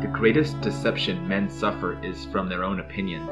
The greatest deception men suffer is from their own opinions.